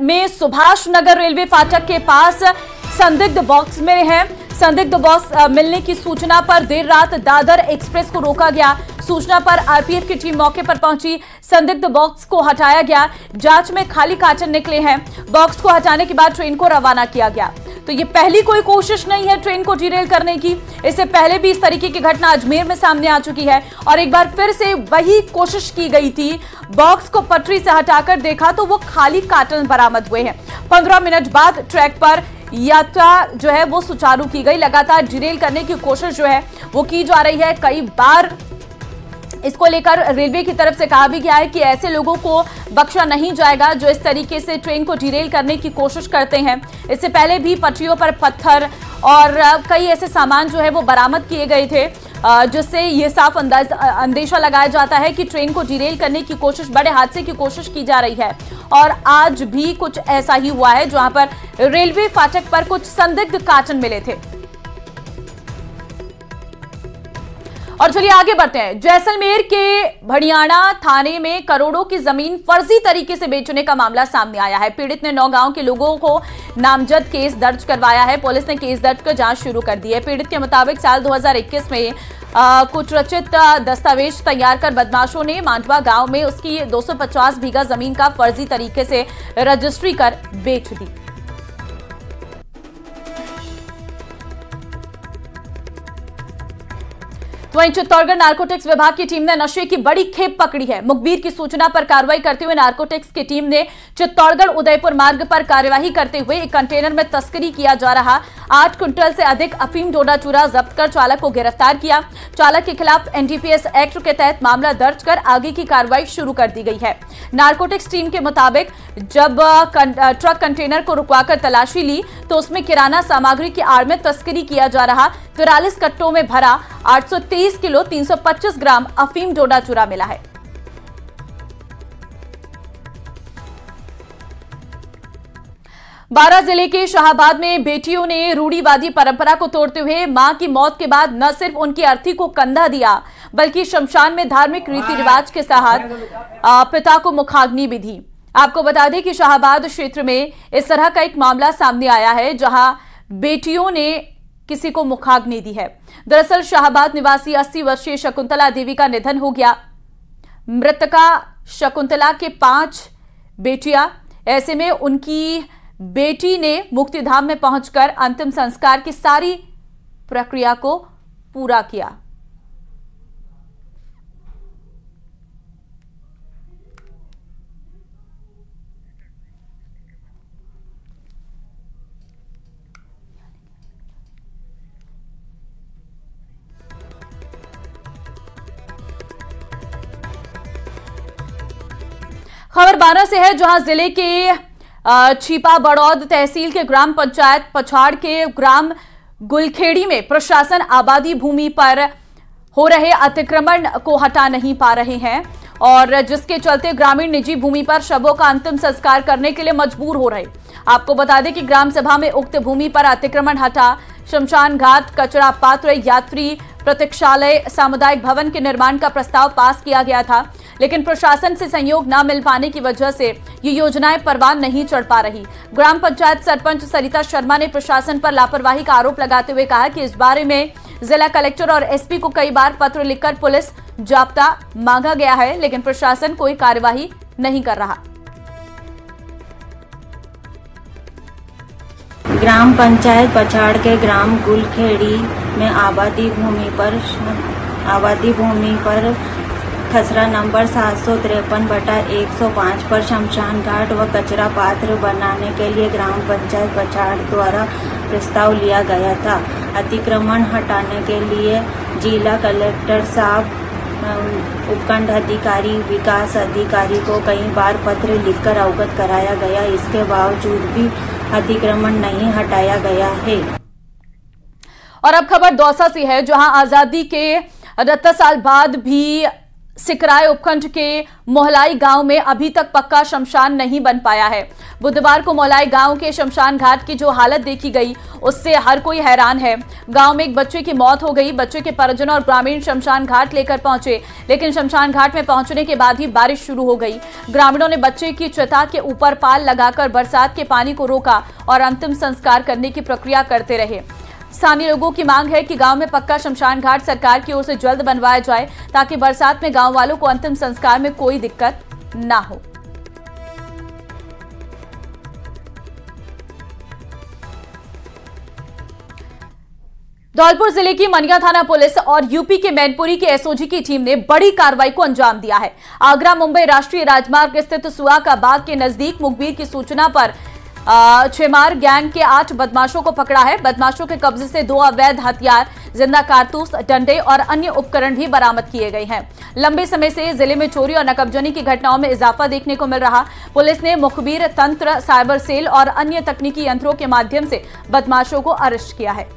में सुभाष नगर रेलवे फाटक के पास संदिग्ध बॉक्स मिले हैं। संदिग्ध बॉक्स मिलने की सूचना पर देर रात दादर एक्सप्रेस को रोका गया। सूचना पर आरपीएफ की टीम मौके पर पहुँची। संदिग्ध बॉक्स को हटाया गया। जाँच में खाली काटन निकले हैं। बॉक्स को हटाने के बाद ट्रेन को रवाना किया गया। तो ये पहली कोई कोशिश नहीं है ट्रेन को डिरेल करने की। इससे पहले भी इस तरीके की घटना अजमेर में सामने आ चुकी है और एक बार फिर से वही कोशिश की गई थी। बॉक्स को पटरी से हटाकर देखा तो वो खाली कार्टन बरामद हुए हैं। पंद्रह मिनट बाद ट्रैक पर यात्रा जो है वो सुचारू की गई। लगातार डिरेल करने की कोशिश जो है वो की जा रही है। कई बार इसको लेकर रेलवे की तरफ़ से कहा भी गया है कि ऐसे लोगों को बख्शा नहीं जाएगा जो इस तरीके से ट्रेन को डिरेल करने की कोशिश करते हैं। इससे पहले भी पटरियों पर पत्थर और कई ऐसे सामान जो है वो बरामद किए गए थे जिससे ये साफ़ अंदाज अंदेशा लगाया जाता है कि ट्रेन को डिरेल करने की कोशिश, बड़े हादसे की कोशिश की जा रही है। और आज भी कुछ ऐसा ही हुआ है जहाँ पर रेलवे फाटक पर कुछ संदिग्ध काटन मिले थे। और चलिए आगे बढ़ते हैं। जैसलमेर के भड़ियाणा थाने में करोड़ों की ज़मीन फर्जी तरीके से बेचने का मामला सामने आया है। पीड़ित ने नौ गाँव के लोगों को नामजद केस दर्ज करवाया है। पुलिस ने केस दर्ज कर जाँच शुरू कर दी है। पीड़ित के मुताबिक साल 2021 में आ, कुछ रचित दस्तावेज़ तैयार कर बदमाशों ने मांडवा गाँव में उसकी 250 बीघा ज़मीन का फर्जी तरीके से रजिस्ट्री कर बेच दी। वहीं चित्तौड़गढ़ नार्कोटिक्स विभाग की टीम ने नशे की बड़ी खेप पकड़ी है। मुखबिर की सूचना पर कार्रवाई करते हुए नार्कोटिक्स की टीम ने चित्तौड़गढ़ उदयपुर मार्ग पर कार्यवाही करते हुए एक कंटेनर में तस्करी किया जा रहा। आठ क्विंटल से अधिक अफीम डोडा चूरा जब्त कर चालक को गिरफ़्तार किया। चालक के खिलाफ एनडीपीएस एक्ट के तहत मामला दर्ज कर आगे की कार्रवाई शुरू कर दी गई है। नार्कोटिक्स टीम के मुताबिक, जब ट्रक कंटेनर को रुकवाकर तलाशी ली तो उसमें किराना सामग्री की आड़ में तस्करी किया जा रहा। तिरालीस कट्टों में भरा 823 किलो 325 ग्राम अफीम डोडा चूरा मिला है। बारा ज़िले के शाहबाद में बेटियों ने रूढ़ीवादी परंपरा को तोड़ते हुए माँ की मौत के बाद न सिर्फ़ उनकी अर्थी को कंधा दिया, बल्कि शमशान में धार्मिक रीति रिवाज के साथ पिता को मुखाग्नि भी दी। आपको बता दें कि शाहबाद क्षेत्र में इस तरह का एक मामला सामने आया है, जहाँ बेटियों ने किसी को मुखाग्नि दी है। दरअसल शाहबाद निवासी 80 वर्षीय शकुंतला देवी का निधन हो गया। मृतका शकुंतला के पाँच बेटियाँ, ऐसे में उनकी बेटी ने मुक्तिधाम में पहुंचकर अंतिम संस्कार की सारी प्रक्रिया को पूरा किया। खबर बारह से है जहाँ ज़िले के छिपा बड़ौद तहसील के ग्राम पंचायत पछाड़ के ग्राम गुलखेड़ी में प्रशासन आबादी भूमि पर हो रहे अतिक्रमण को हटा नहीं पा रहे हैं और जिसके चलते ग्रामीण निजी भूमि पर शवों का अंतिम संस्कार करने के लिए मजबूर हो रहे। आपको बता दें कि ग्राम सभा में उक्त भूमि पर अतिक्रमण हटा शमशान घाट, कचरा पात्र, यात्री, प्रतीक्षालय, सामुदायिक भवन के निर्माण का प्रस्ताव पास किया गया था। लेकिन प्रशासन से सहयोग न मिल पाने की वजह से ये योजनाएँ परवान नहीं चढ़ पा रही। ग्राम पंचायत सरपंच सरिता शर्मा ने प्रशासन पर लापरवाही का आरोप लगाते हुए कहा कि इस बारे में जिला कलेक्टर और एसपी को कई बार पत्र लिखकर पुलिस जाब्ता मांगा गया है, लेकिन प्रशासन कोई कार्यवाही नहीं कर रहा। ग्राम पंचायत पछाड़ के ग्राम गुलखेड़ी में आबादी भूमि पर आबादी भूमि पर खसरा नंबर सात सौ तिरपन बटा एक सौ पाँच पर शमशान घाट व कचरा पात्र बनाने के लिए ग्राम पंचायत पछाड़ द्वारा प्रस्ताव लिया गया था। अतिक्रमण हटाने के लिए जिला कलेक्टर साहब उपखंड अधिकारी, विकास अधिकारी को कई बार पत्र लिखकर अवगत कराया गया। इसके बावजूद भी अतिक्रमण नहीं हटाया गया है। और अब खबर दौसा से है, जहाँ आज़ादी के अठहत्तर साल बाद भी सिकराय उपखंड के मोहलाई गाँव में अभी तक पक्का शमशान नहीं बन पाया है। बुधवार को मोहलाई गाँव के शमशान घाट की जो हालत देखी गई, उससे हर कोई हैरान है। गाँव में एक बच्चे की मौत हो गई। बच्चे के परिजन और ग्रामीण शमशान घाट लेकर पहुँचे, लेकिन शमशान घाट में पहुँचने के बाद ही बारिश शुरू हो गई। ग्रामीणों ने बच्चे की चिता के ऊपर पाल लगाकर बरसात के पानी को रोका और अंतिम संस्कार करने की प्रक्रिया करते रहे। स्थानीय लोगों की मांग है कि गाँव में पक्का शमशान घाट सरकार की ओर से जल्द बनवाया जाए ताकि बरसात में गाँव वालों को अंतिम संस्कार में कोई दिक्कत ना हो। धौलपुर ज़िले की मनिया थाना पुलिस और यूपी के मैनपुरी के एसओजी की टीम ने बड़ी कार्रवाई को अंजाम दिया है। आगरा, मुंबई राष्ट्रीय राजमार्ग स्थित सुआ का बाग के नज़दीक मुखबिर की सूचना पर छेमार गैंग के आठ बदमाशों को पकड़ा है। बदमाशों के कब्जे से दो अवैध हथियार, ज़िंदा कारतूस, डंडे और अन्य उपकरण भी बरामद किए गए हैं। लंबे समय से ज़िले में चोरी और नकबजनी की घटनाओं में इजाफा देखने को मिल रहा। पुलिस ने मुखबिर, तंत्र, साइबर सेल और अन्य तकनीकी यंत्रों के माध्यम से बदमाशों को अरेस्ट किया है।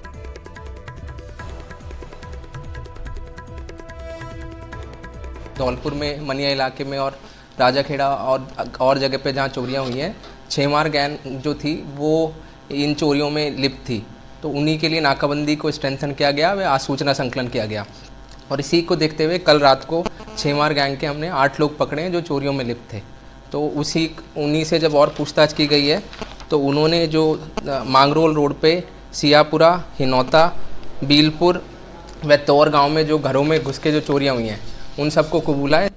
धौलपुर में मनिया इलाके में और राजाखेड़ा और और जगह पे जहाँ चोरियाँ हुई हैं छेमार गैन जो थी, वो इन चोरियों में लिप्त थी। तो उन्हीं के लिए नाकाबंदी को स्ट्रेंथन किया गया व आसूचना संकलन किया गया। और इसी को देखते हुए कल रात को छेमार गैंग के हमने आठ लोग पकड़े हैं जो चोरियों में लिप्त थे। तो उसी, उन्हीं से जब और पूछताछ की गई है तो उन्होंने जो मांगरोल रोड पे सियापुरा, हिनौता, बीलपुर व तौर गाँव में जो घरों में घुस के जो चोरियाँ हुई हैं, उन सबको कबूला है।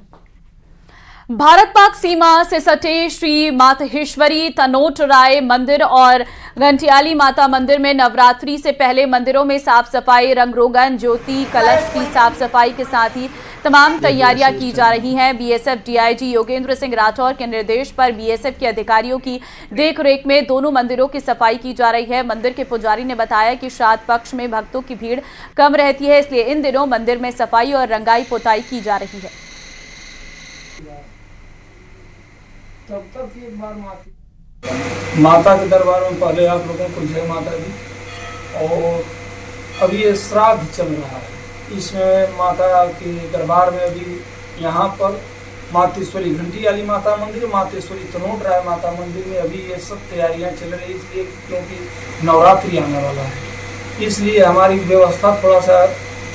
भारत पाक सीमा से सटे श्री मातहेश्वरी तनोट राय मंदिर और घंटियाली माता मंदिर में नवरात्रि से पहले मंदिरों में साफ़ सफ़ाई रंग रोगन ज्योति कलश की साफ़ सफ़ाई के साथ ही तमाम तैयारियाँ की जा रही हैं। बीएसएफ डीआईजी योगेंद्र सिंह राठौर के निर्देश पर बीएसएफ के अधिकारियों की देखरेख में दोनों मंदिरों की सफ़ाई की जा रही है। मंदिर के पुजारी ने बताया कि श्राद्ध पक्ष में भक्तों की भीड़ कम रहती है इसलिए इन दिनों मंदिर में सफ़ाई और रंगाई पोताई की जा रही है। तब तक एक बार माता माता के दरबार में पहले आप लोगों को जय माता दी। और अभी ये श्राद्ध चल रहा है। इसमें माता के दरबार में अभी यहाँ पर मातेश्वरी घंटी वाली माता मंदिर, मातेश्वरी तनोट राय माता मंदिर में अभी ये सब तैयारियाँ चल रही इसलिए क्योंकि नवरात्रि आने वाला है। इसलिए हमारी व्यवस्था थोड़ा सा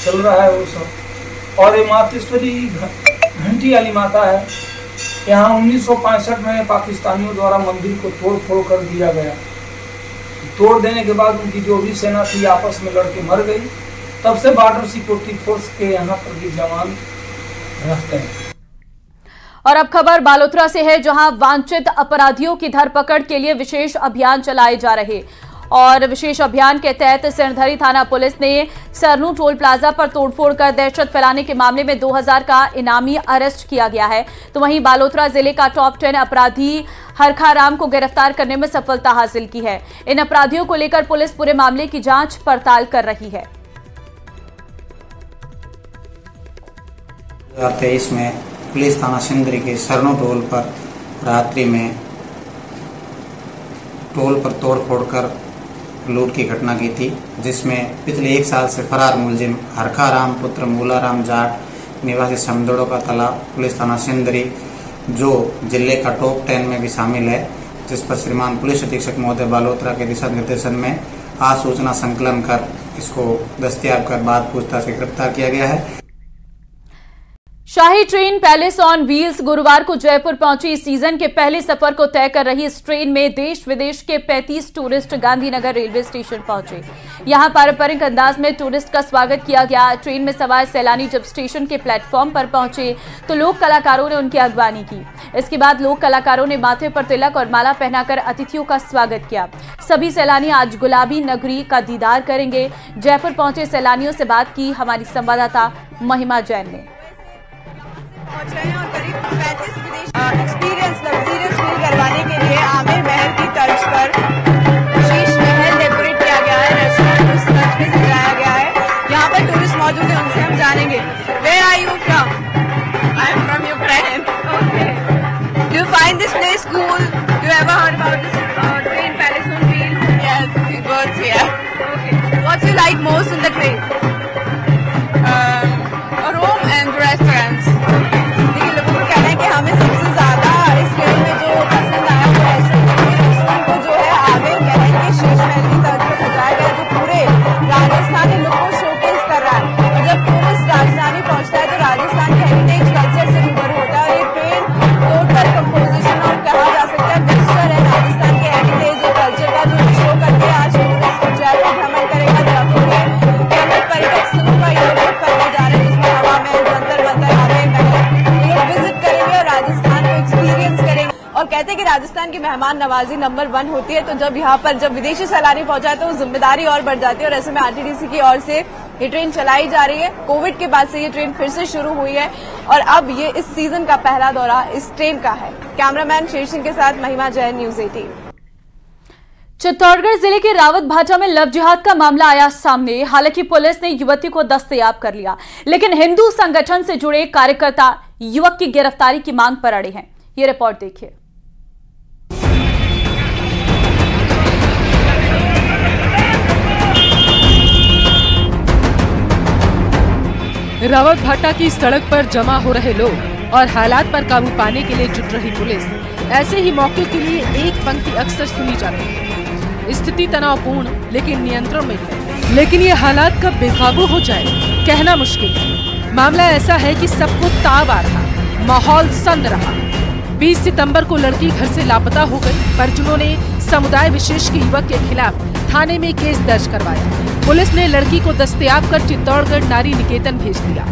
चल रहा है वो सब और ये मातेश्वरी घंटी वाली माता है यहाँ उन्नीस में पाकिस्तानियों द्वारा मंदिर को तोड़ फोड़ कर दिया गया। तोड़ देने के बाद उनकी जो भी सेना थी आपस में लड़के मर गई। तब से बॉर्डर सिक्योरिटी फोर्स के यहाँ पर भी जवान रहते हैं। और अब खबर बालोतरा से है, जहाँ वांछित अपराधियों की धरपकड़ के लिए विशेष अभियान चलाए जा रहे। और विशेष अभियान के तहत सिरधरी थाना पुलिस ने सरनू टोल प्लाजा पर तोड़फोड़ कर दहशत फैलाने के मामले में 2000 का इनामी अरेस्ट किया गया है। तो वहीं बालोतरा ज़िले का टॉप टेन अपराधी हरखाराम को गिरफ़्तार करने में सफलता हासिल की है। इन अपराधियों को लेकर पुलिस पूरे मामले की जाँच पड़ताल कर रही है। तेईस में पुलिस थाना सिंदरी के सरनो टोल पर रात्रि में टोल पर तोड़फोड़ कर लूट की घटना की थी, जिसमें पिछले एक साल से फरार मुलजिम हरखा राम पुत्र मूलाराम जाट, निवासी समदड़ों का तालाब पुलिस थाना सिंदरी, जो ज़िले का टॉप टेन में भी शामिल है, जिस पर श्रीमान पुलिस अधीक्षक महोदय बालोत्रा के दिशा निर्देशन में आज सूचना संकलन कर इसको दस्तियाब कर बाद पूछताछ गिरफ़्तार किया गया है। शाही ट्रेन पैलेस ऑन व्हील्स गुरुवार को जयपुर पहुँची। सीज़न के पहले सफ़र को तय कर रही इस ट्रेन में देश विदेश के 35 टूरिस्ट गांधीनगर रेलवे स्टेशन पहुँचे। यहाँ पारंपरिक अंदाज में टूरिस्ट का स्वागत किया गया। ट्रेन में सवार सैलानी जब स्टेशन के प्लेटफॉर्म पर पहुँचे तो लोक कलाकारों ने उनकी अगवानी की। इसके बाद लोक कलाकारों ने माथे पर तिलक और माला पहनाकर अतिथियों का स्वागत किया। सभी सैलानी आज गुलाबी नगरी का दीदार करेंगे। जयपुर पहुँचे सैलानियों से बात की हमारी संवाददाता महिमा जैन ने। पहुँच रहे हैं और करीब पैंतीस विदेश एक्सपीरियंस लग्जीरियस फील करवाने के लिए आमिर महल की तर्ज पर मेहमान नवाजी नंबर वन होती है तो जब यहाँ पर जब विदेशी सैलानी पहुँचा तो ज़िम्मेदारी और बढ़ जाती है और ऐसे में आरटीडीसी की ओर से ये ट्रेन चलाई जा रही है। कोविड के बाद से ये ट्रेन फिर से शुरू हुई है और अब ये इस सीज़न का पहला दौरा इस ट्रेन का है। कैमरामैन शेर सिंह के साथ महिमा जैन, न्यूज़ एटीन। चित्तौड़गढ़ ज़िले के रावत भाटा में लव जिहाद का मामला आया सामने। हालाँकि पुलिस ने युवती को दस्तयाब कर लिया, लेकिन हिंदू संगठन से जुड़े कार्यकर्ता युवक की गिरफ्तारी की मांग पर अड़े हैं। ये रिपोर्ट देखिए। रावत भाटा की सड़क पर जमा हो रहे लोग और हालात पर काबू पाने के लिए जुट रही पुलिस। ऐसे ही मौके के लिए एक पंक्ति अक्सर सुनी जाती है। स्थिति तनावपूर्ण, लेकिन नियंत्रण में है। लेकिन ये हालात कब बेकाबू हो जाए, कहना मुश्किल है। मामला ऐसा है कि सबको ताव आ रहा, माहौल संद रहा। 20 सितंबर को लड़की घर से लापता हो गई परिजनों ने समुदाय विशेष के युवक के खिलाफ थाने में केस दर्ज करवाया। पुलिस ने लड़की को दस्तयाब कर चित्तौड़गढ़ नारी निकेतन भेज दिया।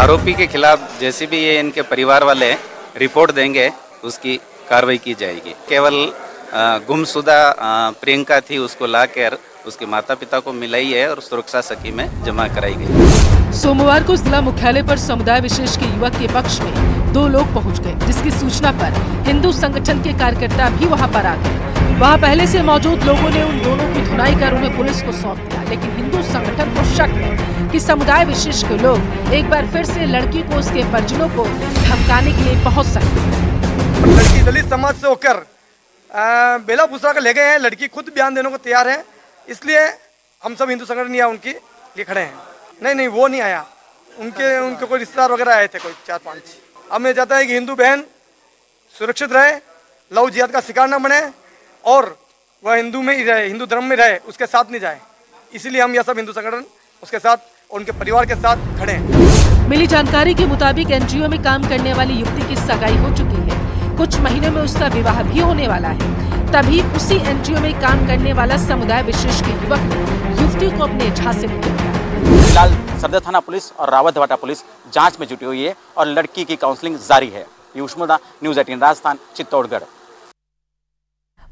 आरोपी के खिलाफ जैसे भी ये इनके परिवार वाले रिपोर्ट देंगे उसकी कार्रवाई की जाएगी। केवल गुमशुदा प्रियंका थी उसको लाकर उसके माता पिता को मिलाई है और सुरक्षा सखी में जमा कराई गई। सोमवार को जिला मुख्यालय पर समुदाय विशेष के युवक के पक्ष में दो लोग पहुँच गए जिसकी सूचना पर हिंदू संगठन के कार्यकर्ता भी वहाँ पर आ गए। वहाँ पहले से मौजूद लोगों ने उन दोनों की धुनाई कर उन्हें पुलिस को सौंप दिया, लेकिन हिंदू संगठन को शक है कि समुदाय विशेष के लोग एक बार फिर से लड़की को उसके परिजनों को धमकाने के लिए पहुँच सकते हैं। लड़की दलित समाज से होकर बेला फुसरा कर ले गए हैं। लड़की खुद बयान देने को तैयार है। इसलिए हम सब हिंदू संगठन या उनकी लिए खड़े हैं। नहीं नहीं, वो नहीं आया। उनके उनके कोई रिश्तेदार वगैरह आए थे, कोई चार पाँच। अब मैं चाहता है कि हिंदू बहन सुरक्षित रहे, लव जिहाद का शिकार न बने। और वह हिंदू में ही रहे हिंदू धर्म में रहे उसके साथ नहीं जाए। इसीलिए हम यह सब हिंदू संगठन उसके साथ और उनके परिवार के साथ खड़े हैं। मिली जानकारी के मुताबिक एनजीओ में काम करने वाली युवती की सगाई हो चुकी है। कुछ महीनों में उसका विवाह भी होने वाला है। तभी उसी एनजीओ में काम करने वाला समुदाय विशेष के युवक ने युवती को अपने झांसे में फ़िलहाल सदर थाना पुलिस और रावत भाटा पुलिस जाँच में जुटी हुई है और लड़की की काउंसलिंग जारी है। Piyush Muda news eighteen Rajasthan Chittorgarh.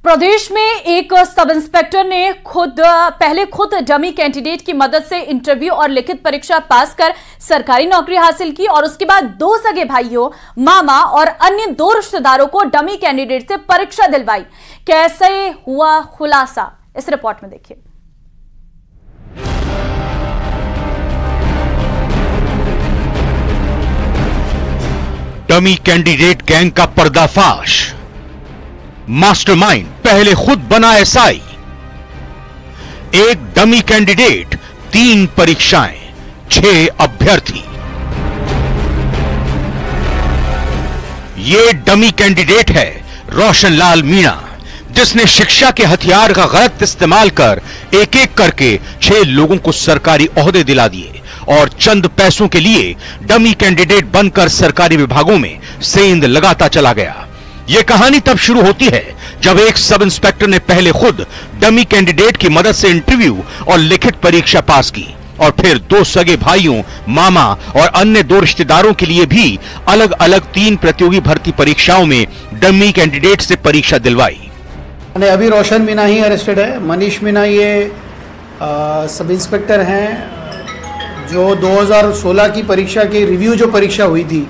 प्रदेश में एक सब इंस्पेक्टर ने खुद, पहले खुद डमी कैंडिडेट की मदद से इंटरव्यू और लिखित परीक्षा पास कर सरकारी नौकरी हासिल की और उसके बाद दो सगे भाइयों, मामा और अन्य दो रिश्तेदारों को डमी कैंडिडेट से परीक्षा दिलवाई। कैसे हुआ खुलासा? इस रिपोर्ट में देखिए। डमी कैंडिडेट गैंग का पर्दाफाश। मास्टरमाइंड, पहले खुद बना एसआई। एक डमी कैंडिडेट, तीन परीक्षाएँ, छह अभ्यर्थी। ये डमी कैंडिडेट है रोशनलाल मीणा, जिसने शिक्षा के हथियार का गलत इस्तेमाल कर एक एक करके छह लोगों को सरकारी ओहदे दिला दिए और चंद पैसों के लिए डमी कैंडिडेट बनकर सरकारी विभागों में सेंध लगाता चला गया। यह कहानी तब शुरू होती है जब एक सब इंस्पेक्टर ने पहले खुद डमी कैंडिडेट की मदद से इंटरव्यू और लिखित परीक्षा पास की और फिर दो सगे भाइयों मामा और अन्य दो रिश्तेदारों के लिए भी अलग अलग तीन प्रतियोगी भर्ती परीक्षाओं में डमी कैंडिडेट से परीक्षा दिलवाई। अभी रोशन मीना ही अरेस्टेड है मनीष मीना ये सब इंस्पेक्टर हैं जो 2016 की परीक्षा की रिव्यू जो परीक्षा हुई थी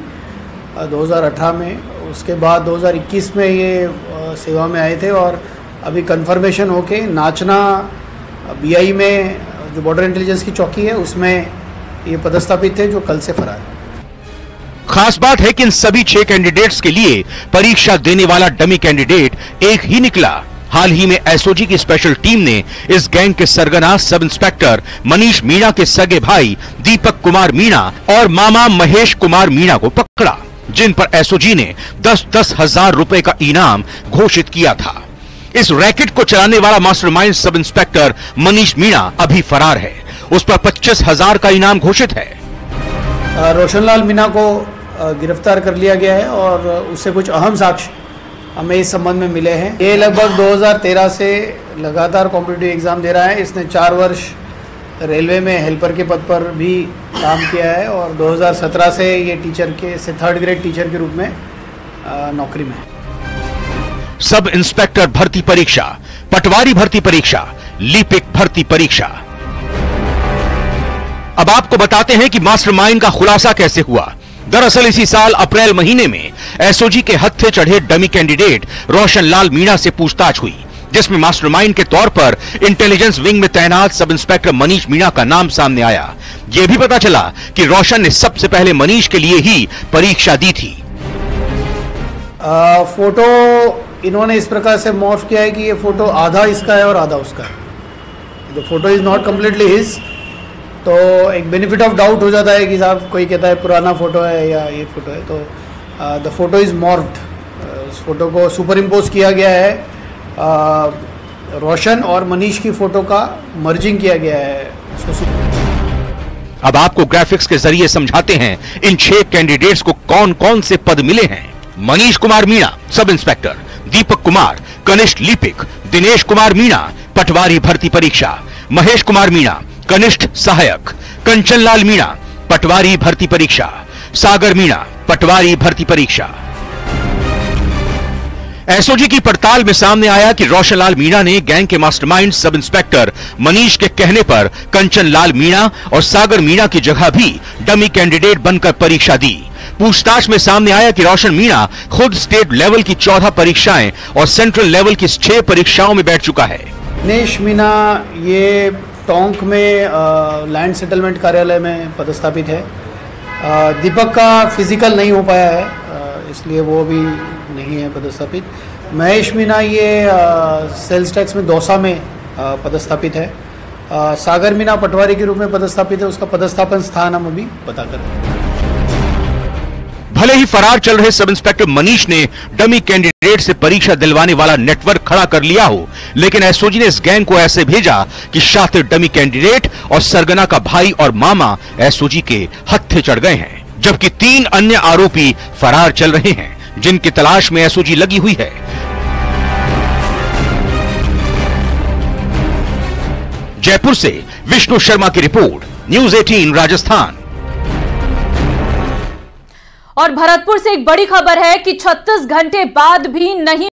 आ, 2018 में उसके बाद 2021 में ये सेवा में आए थे और अभी कंफर्मेशन होके नाचना बीआई में जो बॉर्डर इंटेलिजेंस की चौकी है, उसमें ये पदस्थापित थे जो कल से फरार है। खास बात है कि इन सभी छह कैंडिडेट्स के लिए परीक्षा देने वाला डमी कैंडिडेट एक ही निकला। हाल ही में एसओजी की स्पेशल टीम ने इस गैंग के सरगना सब इंस्पेक्टर मनीष मीणा के सगे भाई दीपक कुमार मीणा और मामा महेश कुमार मीणा को पकड़ा। जिन पर एसओजी ने दस दस हज़ार रुपए का इनाम घोषित किया था। इस रैकेट को चलाने वाला mastermind sub inspector Manish Meena अभी फरार है। उस पर पच्चीस हज़ार का इनाम घोषित है। रोशनलाल मीना को गिरफ़्तार कर लिया गया है और उससे कुछ अहम साक्ष्य हमें इस संबंध में मिले हैं। ये लगभग 2013 से लगातार कॉम्पिटेटिव एग्ज़ाम दे रहा है। इसने चार वर्ष रेलवे में हेल्पर के पद पर भी काम किया है और 2017 से ये टीचर के, से थर्ड ग्रेड टीचर के रूप में नौकरी में सब इंस्पेक्टर भर्ती परीक्षा, पटवारी भर्ती परीक्षा, लिपिक भर्ती परीक्षा। अब आपको बताते हैं कि मास्टरमाइंड का खुलासा कैसे हुआ। दरअसल इसी साल अप्रैल महीने में एसओजी के हत्थे चढ़े डमी कैंडिडेट रोशन लाल मीणा से पूछताछ हुई। जिसमें मास्टरमाइंड के तौर पर इंटेलिजेंस विंग में तैनात सब इंस्पेक्टर मनीष मीणा का नाम सामने आया। यह भी पता चला कि रोशन ने सबसे पहले मनीष के लिए ही परीक्षा दी थी। आ, फ़ोटो इन्होंने इस प्रकार से मॉर्फ किया है कि ये फ़ोटो आधा इसका है और आधा उसका है। The photo is not completely his. तो एक बेनिफिट ऑफ़ डाउट हो जाता है कि साहब कोई कहता है पुराना फ़ोटो है या ये फ़ोटो है। तो द फ़ोटो इज़ मॉर्फ्ड। उस फ़ोटो को सुपर इम्पोज किया गया है। रोशन और मनीष की फ़ोटो का मर्जिंग किया गया है। अब आपको ग्राफिक्स के ज़रिए समझाते हैं, इन छह कैंडिडेट्स को कौन कौन से पद मिले हैं। मनीष कुमार मीणा सब इंस्पेक्टर दीपक कुमार, कनिष्ठ लिपिक, दिनेश कुमार मीणा, पटवारी भर्ती परीक्षा, महेश कुमार मीणा, कनिष्ठ सहायक, कंचनलाल मीणा, पटवारी भर्ती परीक्षा, सागर मीणा, पटवारी भर्ती परीक्षा। एसओजी की पड़ताल में सामने आया कि रोशनलाल मीणा ने गैंग के मास्टरमाइंड सब इंस्पेक्टर मनीष के कहने पर कंचनलाल मीणा और सागर मीणा की जगह भी डमी कैंडिडेट बनकर परीक्षा दी। पूछताछ में सामने आया कि रोशन मीणा खुद स्टेट लेवल की चौदह परीक्षाएँ और सेंट्रल लेवल की छह परीक्षाओं में बैठ चुका है। दिनेश मीना ये टोंक में लैंड सेटलमेंट कार्यालय में पदस्थापित है। आ, दीपक का फ़िज़िकल नहीं हो पाया है आ, इसलिए वो भी नहीं है पदस्थापित। महेश मीना ये सेल्स टैक्स में दौसा में पदस्थापित है। आ, सागर मीना पटवारी के रूप में पदस्थापित है उसका पदस्थापन स्थान हम अभी बता कर हैं। भले ही फरार चल रहे सब इंस्पेक्टर मनीष ने डमी कैंडिडेट से परीक्षा दिलवाने वाला नेटवर्क खड़ा कर लिया हो लेकिन एसओजी ने इस गैंग को ऐसे भेजा कि शातिर डमी कैंडिडेट और सरगना का भाई और मामा एसओजी के हत्थे चढ़ गए हैं जबकि तीन अन्य आरोपी फरार चल रहे हैं। जिनकी तलाश में एसओजी लगी हुई है। जयपुर से विष्णु शर्मा की रिपोर्ट, न्यूज़ 18 राजस्थान। और भरतपुर से एक बड़ी खबर है कि 36 घंटे बाद भी नहीं